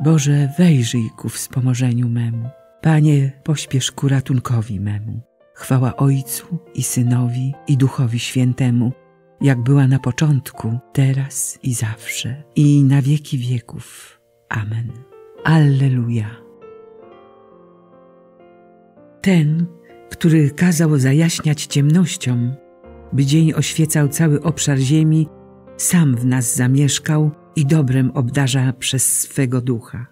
Boże, wejrzyj ku wspomożeniu memu. Panie, pośpiesz ku ratunkowi memu. Chwała Ojcu i Synowi i Duchowi Świętemu, jak była na początku, teraz i zawsze, i na wieki wieków. Amen. Alleluja. Ten, który kazał zajaśniać ciemnościom, by dzień oświecał cały obszar ziemi, sam w nas zamieszkał i dobrem obdarza przez swego ducha.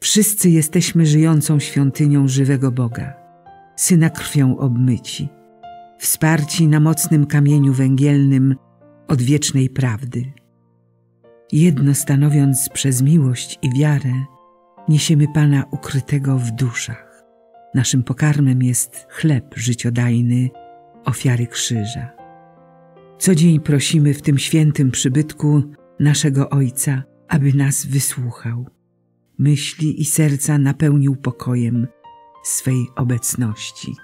Wszyscy jesteśmy żyjącą świątynią żywego Boga, Syna krwią obmyci, wsparci na mocnym kamieniu węgielnym od wiecznej prawdy. Jedno stanowiąc przez miłość i wiarę, niesiemy Pana ukrytego w duszach. Naszym pokarmem jest chleb życiodajny, ofiary krzyża. Co dzień prosimy w tym świętym przybytku naszego Ojca, aby nas wysłuchał. Myśli i serca napełnił pokojem swej obecności.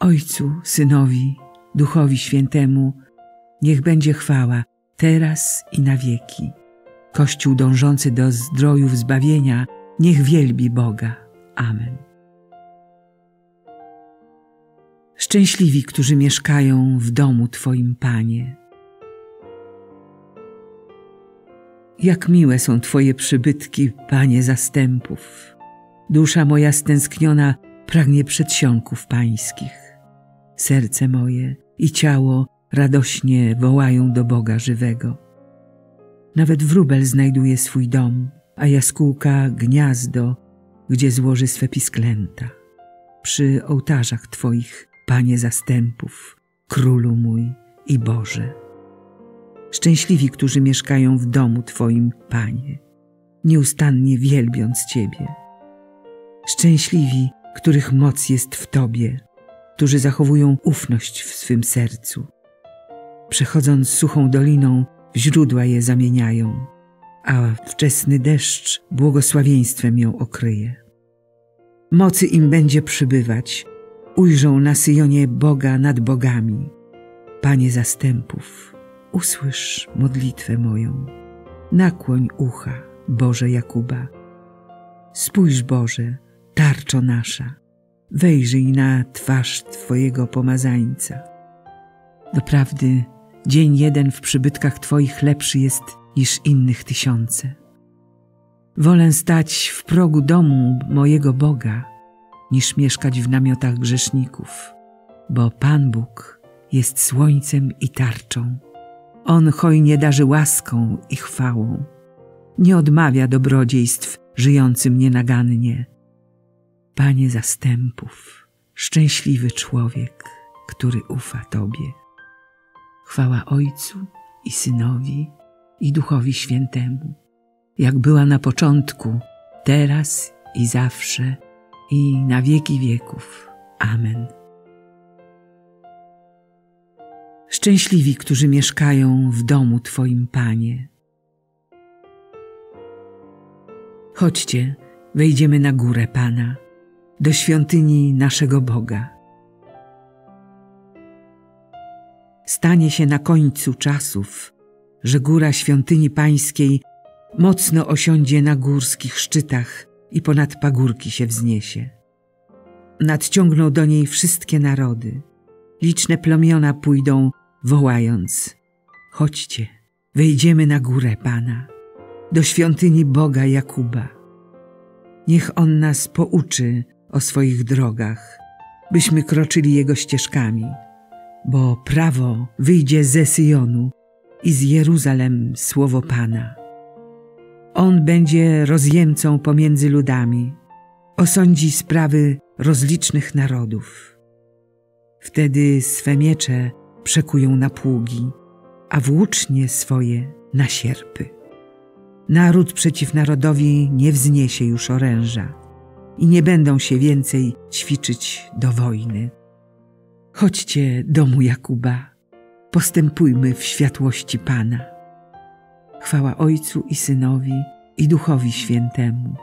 Ojcu, Synowi, Duchowi Świętemu, niech będzie chwała teraz i na wieki. Kościół dążący do zdrojów zbawienia, niech wielbi Boga. Amen. Szczęśliwi, którzy mieszkają w domu Twoim, Panie. Jak miłe są Twoje przybytki, Panie zastępów. Dusza moja stęskniona pragnie przedsionków Pańskich. Serce moje i ciało radośnie wołają do Boga żywego. Nawet wróbel znajduje swój dom, a jaskółka gniazdo, gdzie złoży swe pisklęta. Przy ołtarzach Twoich, Panie zastępów, Królu mój i Boże. Szczęśliwi, którzy mieszkają w domu Twoim, Panie, nieustannie wielbiąc Ciebie. Szczęśliwi, których moc jest w Tobie, którzy zachowują ufność w swym sercu. Przechodząc suchą doliną, źródła je zamieniają, a wczesny deszcz błogosławieństwem ją okryje. Mocy im będzie przybywać, ujrzą na Syjonie Boga nad bogami. Panie zastępów, usłysz modlitwę moją. Nakłoń ucha, Boże Jakuba. Spójrz, Boże, tarczo nasza, wejrzyj na twarz Twojego pomazańca. Doprawdy, dzień jeden w przybytkach Twoich lepszy jest niż innych tysiące. Wolę stać w progu domu mojego Boga, niż mieszkać w namiotach grzeszników, bo Pan Bóg jest słońcem i tarczą. On hojnie darzy łaską i chwałą. Nie odmawia dobrodziejstw żyjącym nienagannie. Panie zastępów, szczęśliwy człowiek, który ufa Tobie. Chwała Ojcu i Synowi i Duchowi Świętemu, jak była na początku, teraz i zawsze i na wieki wieków. Amen. Szczęśliwi, którzy mieszkają w domu Twoim, Panie. Chodźcie, wejdziemy na górę Pana, do świątyni naszego Boga. Stanie się na końcu czasów, że góra świątyni pańskiej mocno osiądzie na górskich szczytach i ponad pagórki się wzniesie. Nadciągną do niej wszystkie narody. Liczne plemiona pójdą, wołając: Chodźcie, wejdziemy na górę Pana, do świątyni Boga Jakuba. Niech On nas pouczy o swoich drogach, byśmy kroczyli Jego ścieżkami, bo prawo wyjdzie ze Syjonu i z Jeruzalem słowo Pana. On będzie rozjemcą pomiędzy ludami, osądzi sprawy rozlicznych narodów. Wtedy swe miecze przekują na pługi, a włócznie swoje na sierpy. Naród przeciw narodowi nie wzniesie już oręża i nie będą się więcej ćwiczyć do wojny. Chodźcie, domu Jakuba, postępujmy w światłości Pana. Chwała Ojcu i Synowi i Duchowi Świętemu,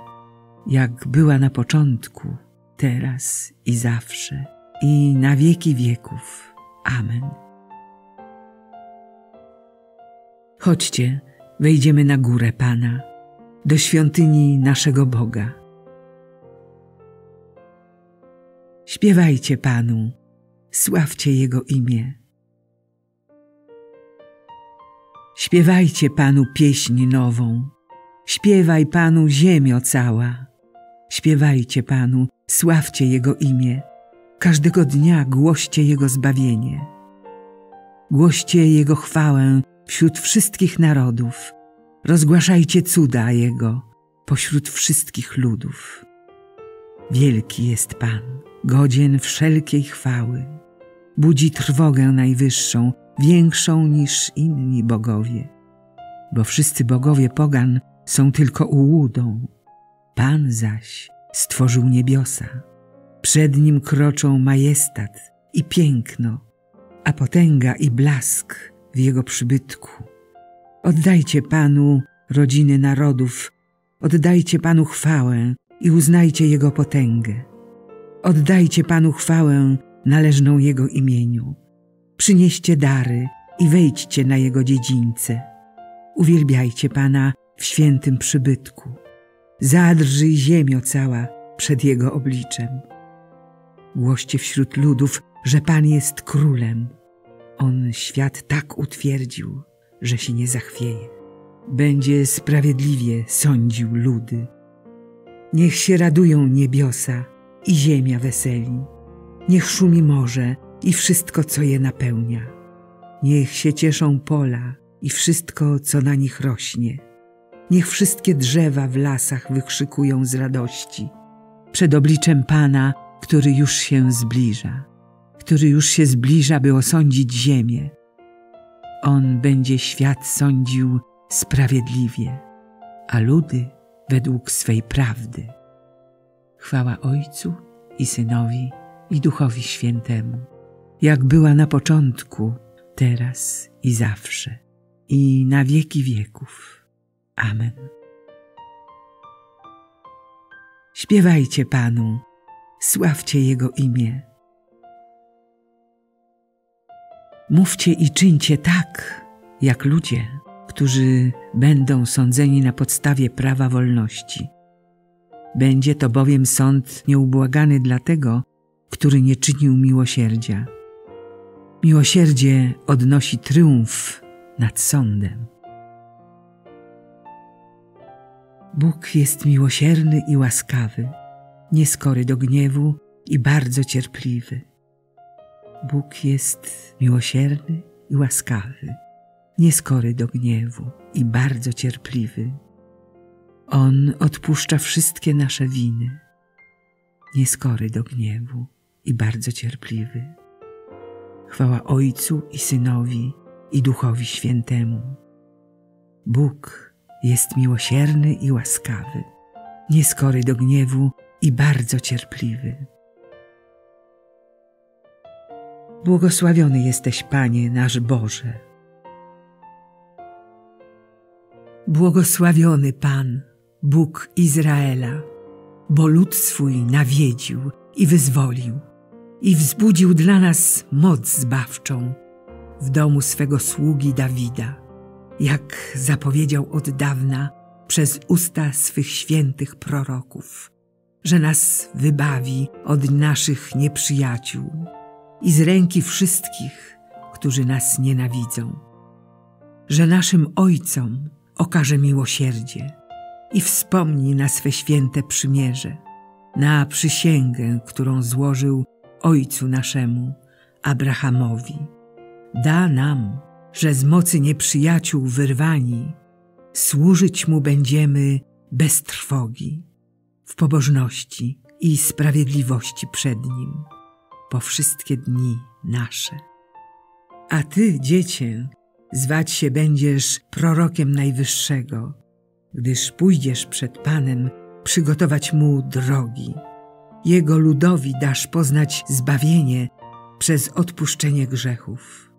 jak była na początku, teraz i zawsze, i na wieki wieków. Amen. Chodźcie, wejdziemy na górę Pana, do świątyni naszego Boga. Śpiewajcie Panu, sławcie Jego imię. Śpiewajcie Panu pieśń nową, śpiewaj Panu ziemio cała. Śpiewajcie Panu, sławcie Jego imię, każdego dnia głoście Jego zbawienie. Głoście Jego chwałę wśród wszystkich narodów, rozgłaszajcie cuda Jego pośród wszystkich ludów. Wielki jest Pan, godzien wszelkiej chwały, budzi trwogę najwyższą, większą niż inni bogowie. Bo wszyscy bogowie pogan są tylko ułudą, Pan zaś stworzył niebiosa. Przed nim kroczą majestat i piękno, a potęga i blask w jego przybytku. Oddajcie Panu rodziny narodów, oddajcie Panu chwałę i uznajcie Jego potęgę. Oddajcie Panu chwałę należną Jego imieniu. Przynieście dary i wejdźcie na Jego dziedzińce. Uwielbiajcie Pana w świętym przybytku. Zadrżyj ziemio cała przed Jego obliczem. Głoście wśród ludów, że Pan jest królem. On świat tak utwierdził, że się nie zachwieje. Będzie sprawiedliwie sądził ludy. Niech się radują niebiosa i ziemia weseli. Niech szumi morze i wszystko, co je napełnia. Niech się cieszą pola i wszystko, co na nich rośnie. Niech wszystkie drzewa w lasach wykrzykują z radości. Przed obliczem Pana, który już się zbliża, który już się zbliża, by osądzić ziemię. On będzie świat sądził sprawiedliwie, a ludy według swej prawdy. Chwała Ojcu i Synowi i Duchowi Świętemu, jak była na początku, teraz i zawsze, i na wieki wieków. Amen. Śpiewajcie Panu, sławcie Jego imię. Mówcie i czyńcie tak, jak ludzie, którzy będą sądzeni na podstawie prawa wolności. Będzie to bowiem sąd nieubłagany dla tego, który nie czynił miłosierdzia. Miłosierdzie odnosi triumf nad sądem. Bóg jest miłosierny i łaskawy, nieskory do gniewu i bardzo cierpliwy. Bóg jest miłosierny i łaskawy, nieskory do gniewu i bardzo cierpliwy. On odpuszcza wszystkie nasze winy, nieskory do gniewu i bardzo cierpliwy. Chwała Ojcu i Synowi i Duchowi Świętemu. Bóg jest miłosierny i łaskawy, nieskory do gniewu i bardzo cierpliwy. Błogosławiony jesteś, Panie nasz Boże. Błogosławiony Pan, Bóg Izraela, bo lud swój nawiedził i wyzwolił i wzbudził dla nas moc zbawczą w domu swego sługi Dawida, jak zapowiedział od dawna przez usta swych świętych proroków, że nas wybawi od naszych nieprzyjaciół i z ręki wszystkich, którzy nas nienawidzą, że naszym ojcom okaże miłosierdzie i wspomni na swe święte przymierze, na przysięgę, którą złożył ojcu naszemu, Abrahamowi. Da nam, że z mocy nieprzyjaciół wyrwani, służyć mu będziemy bez trwogi, w pobożności i sprawiedliwości przed nim po wszystkie dni nasze. A ty, dziecię, zwać się będziesz prorokiem Najwyższego, gdyż pójdziesz przed Panem przygotować Mu drogi. Jego ludowi dasz poznać zbawienie przez odpuszczenie grzechów.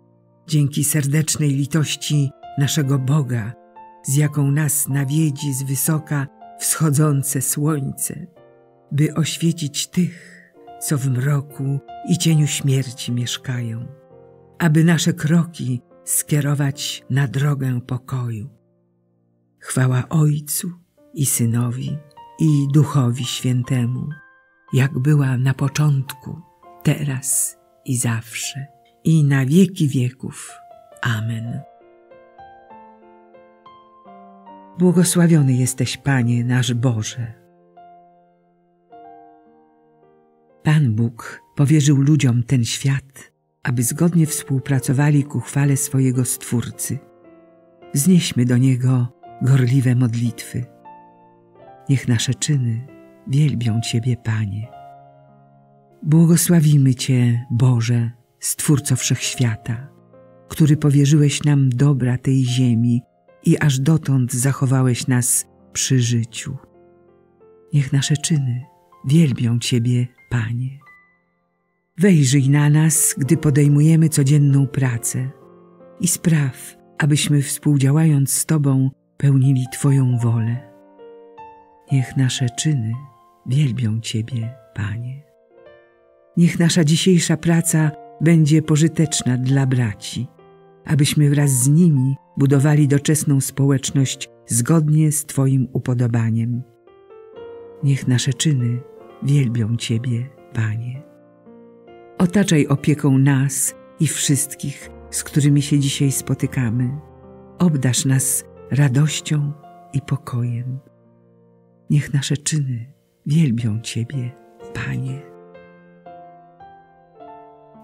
Dzięki serdecznej litości naszego Boga, z jaką nas nawiedzi z wysoka wschodzące słońce, by oświecić tych, co w mroku i cieniu śmierci mieszkają, aby nasze kroki skierować na drogę pokoju. Chwała Ojcu i Synowi, i Duchowi Świętemu, jak była na początku, teraz i zawsze, i na wieki wieków. Amen. Błogosławiony jesteś, Panie nasz Boże. Pan Bóg powierzył ludziom ten świat, aby zgodnie współpracowali ku chwale swojego Stwórcy. Znieśmy do Niego gorliwe modlitwy. Niech nasze czyny wielbią Ciebie, Panie. Błogosławimy Cię, Boże, Stwórco Wszechświata, który powierzyłeś nam dobra tej ziemi i aż dotąd zachowałeś nas przy życiu. Niech nasze czyny wielbią Ciebie, Panie. Wejrzyj na nas, gdy podejmujemy codzienną pracę i spraw, abyśmy współdziałając z Tobą pełnili Twoją wolę. Niech nasze czyny wielbią Ciebie, Panie. Niech nasza dzisiejsza praca będzie pożyteczna dla braci, abyśmy wraz z nimi budowali doczesną społeczność zgodnie z Twoim upodobaniem. Niech nasze czyny wielbią Ciebie, Panie. Otaczaj opieką nas i wszystkich, z którymi się dzisiaj spotykamy. Obdasz nas radością i pokojem. Niech nasze czyny wielbią Ciebie, Panie.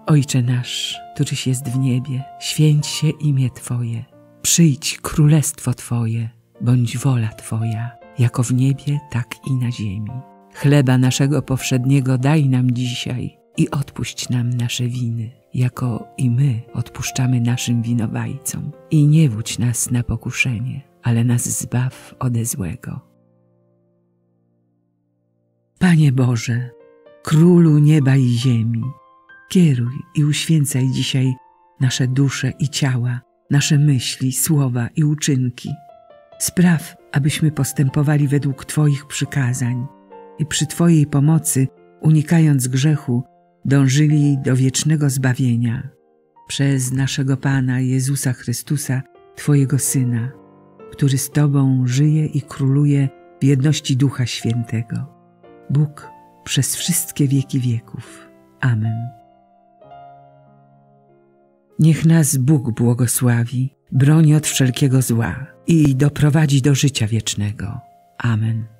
Ojcze nasz, któryś jest w niebie, święć się imię Twoje. Przyjdź królestwo Twoje, bądź wola Twoja, jako w niebie, tak i na ziemi. Chleba naszego powszedniego daj nam dzisiaj i odpuść nam nasze winy, jako i my odpuszczamy naszym winowajcom. I nie wódź nas na pokuszenie, ale nas zbaw ode złego. Panie Boże, Królu nieba i ziemi, kieruj i uświęcaj dzisiaj nasze dusze i ciała, nasze myśli, słowa i uczynki. Spraw, abyśmy postępowali według Twoich przykazań i przy Twojej pomocy, unikając grzechu, dążyli do wiecznego zbawienia przez naszego Pana Jezusa Chrystusa, Twojego Syna, który z Tobą żyje i króluje w jedności Ducha Świętego. Bóg przez wszystkie wieki wieków. Amen. Niech nas Bóg błogosławi, broni od wszelkiego zła i doprowadzi do życia wiecznego. Amen.